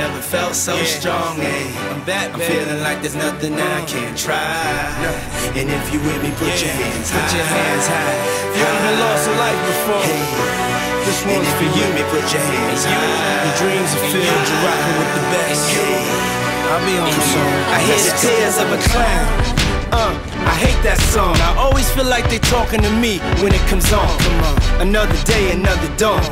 never felt so strong. Yeah. I'm back, I'm feeling like there's nothing that I can't try. And if you with me, put your hands high. Put your hands high. You ever lost a life before? Hey. This one's for you me, put your hands high. Your dreams are filled, you're rocking with the best. Hey. I'll be on song. I hear the tears of a clown. Uh, I hate that song. I always feel like they're talking to me when it comes on. Come on. Another day, another dawn.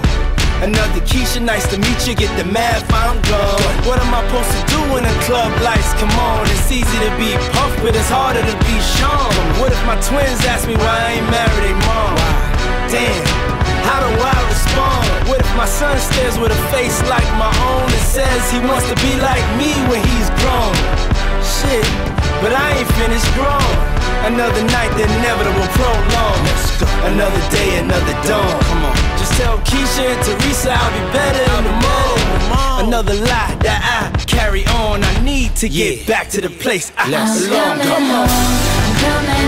Another Keisha, nice to meet you. Get the math, I'm gone. What am I supposed to do when the club lights come on? It's easy to be Puff, but it's harder to be Sean. What if my twins ask me why I ain't married their mom? Damn, how do I respond? What if my son stares with a face like my own and says he wants to be like me when he's grown? Shit, but I ain't finished grown. Another night, the inevitable prolong. Another day, Keisha Teresa I'll be better in the morning. Another lie that I carry on. I need to get back to the place I belong. Come on.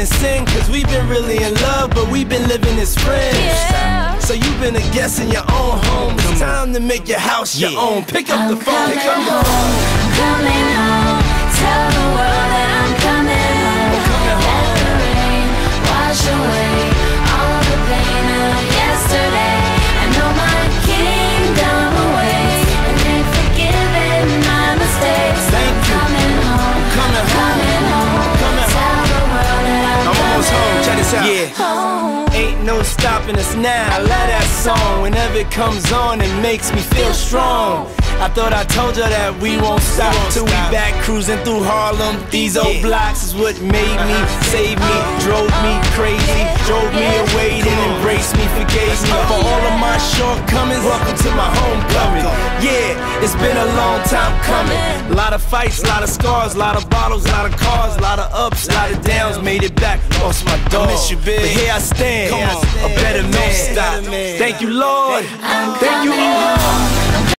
in sin, cause we've been really in love, but we've been living as friends. Yeah. So you've been a guest in your own home. It's time to make your house your Yeah. own. Pick up the I'm phone, coming pick up the home. phone. I'm coming home. Tell the world that I'm home. Check this out. coming home. Ain't no stopping us now. I love that song. Whenever it comes on, it makes me feel strong. I thought I told you that we won't stop till we back cruising through Harlem. These old Yeah. blocks is what made me, saved me, drove me crazy, drove me away, then embraced me, forgave me oh, for Welcome to my homecoming. Yeah, it's been a long time coming. A lot of fights, a lot of scars, a lot of bottles, a lot of cars, a lot of ups, a lot of downs. Made it back, lost my dog. miss you, big. But here I stand, Come on. a better man. stop. Thank you, Lord. Thank you, all.